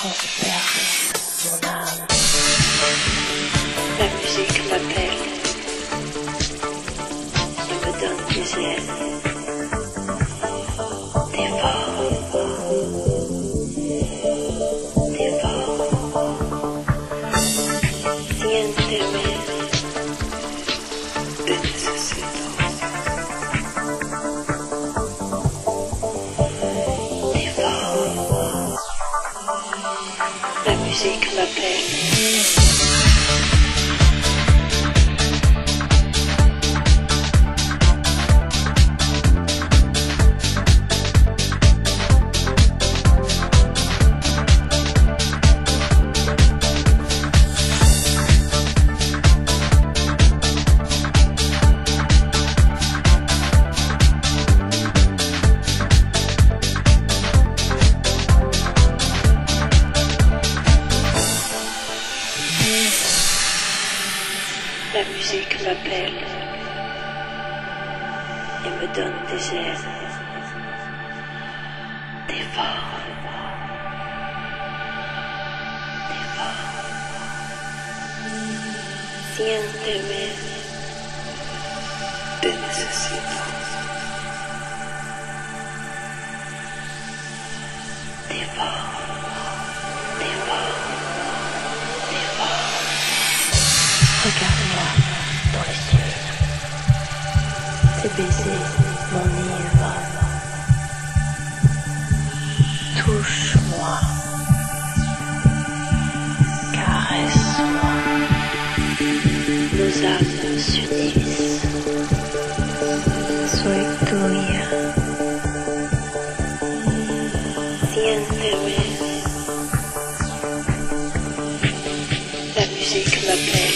transperce mon âme. La musique m'appelle. La musique m'appelle. La musique m'appelle et me donne des ailes. Dévore. Dévore. Rien t'aimer. Te necesito. Dévore. Dévore. ce baiser, mon île. Touche-moi, caresse-moi, nos âmes s'unissent. Soy tuya. Siénteme. La musique m'appelle.